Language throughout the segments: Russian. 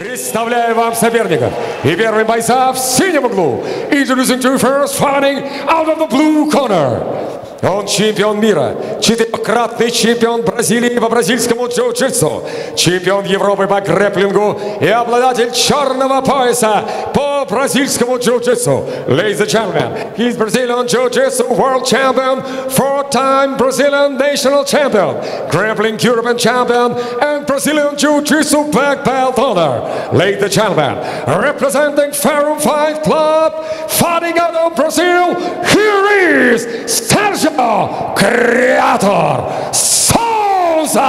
Представляю вам соперников. И первый бойца в синем углу. Introducing to first fighting out of the blue corner. Он чемпион мира, четырехкратный чемпион Бразилии по бразильскому джиу-джитсу, чемпион Европы по грэплингу и обладатель черного пояса по бразильскому джиу-джитсу. Ladies and gentlemen, he's Brazilian Jiu-Jitsu world champion, four-time Brazilian national champion, grappling European champion, and Brazilian Jiu-Jitsu black belt honor. Ladies and gentlemen, representing Farum Fight Club, fighting out of Brazil, here is Sergio Creator Souza!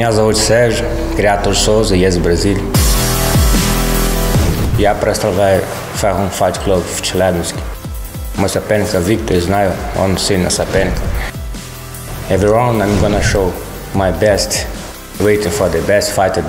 Меня зовут Серж, креатор Соза, я из Бразилии. Я представляю Феррум Fight Club в Челябинске. Мой соперник Виктор, знаю, он сильный соперник. Every round I'm gonna show my best, waiting for the best fighter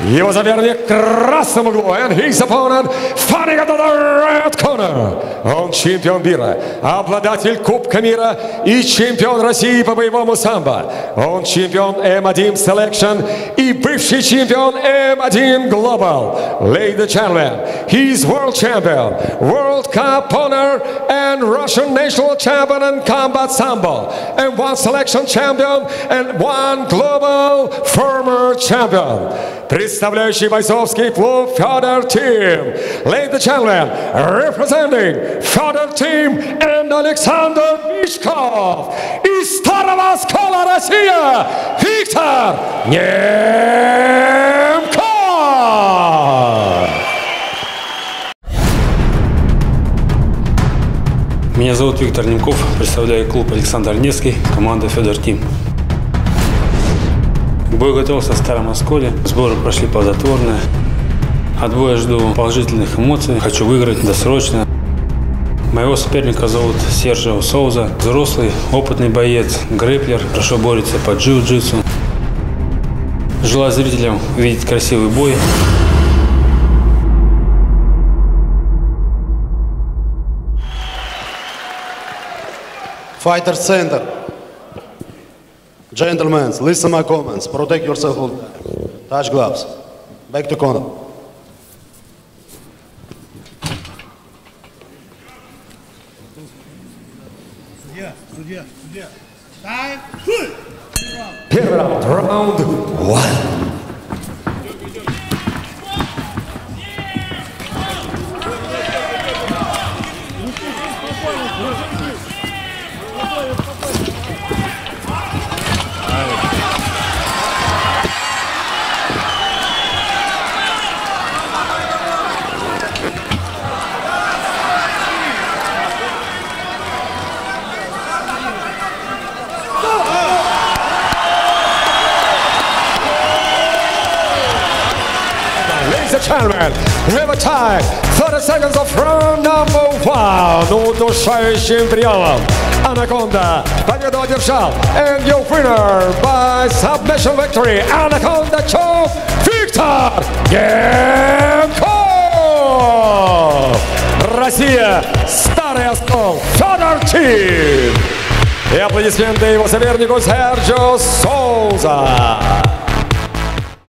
the night. Его соперник в красном углу. And his opponent fighting out of the red corner. Он чемпион мира, обладатель Кубка мира и чемпион России по боевому самбо. Он чемпион М1 Selection и бывший чемпион М1 Global. Ladies and gentlemen, he's world champion, World Cup honor and Russian national champion in combat sambo. And one selection champion and one global former champion. Представляющий бойцовский клуб Федор Тим. Ladies and gentlemen, representing Федор Тим and Александр Мишков из Старого Скола Россия Виктор Немков. Меня зовут Виктор Немков, представляю клуб Александр Невский, команда Федор Тим. К бою готовился в Старом Осколе. Сборы прошли плодотворно. От боя жду положительных эмоций. Хочу выиграть досрочно. Моего соперника зовут Сержио Соуза. Взрослый, опытный боец, грэплер. Хорошо борется по джиу-джитсу. Желаю зрителям видеть красивый бой. Center. Gentlemen, listen my comments. Protect yourself all the time. Touch gloves. Back to corner. Судья, судья, судья. Тайм. Первый раунд. Раунд one. Ladies and gentlemen, a time. 30 seconds of round number one. Удушающим приемом. Анаконда победу одержал. And your winner by submission victory. Анаконда Чоп Виктор Генков. Россия. Старый оскол. Федор Тим. И аплодисменты его сопернику Серджио Соуза.